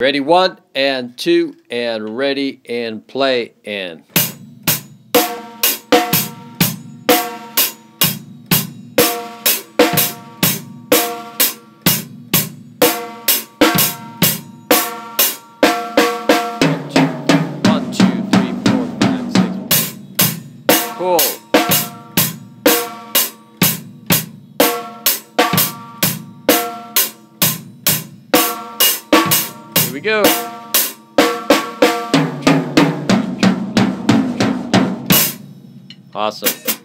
Ready, one and two, and ready and play and. Cool. We go. Awesome.